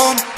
on.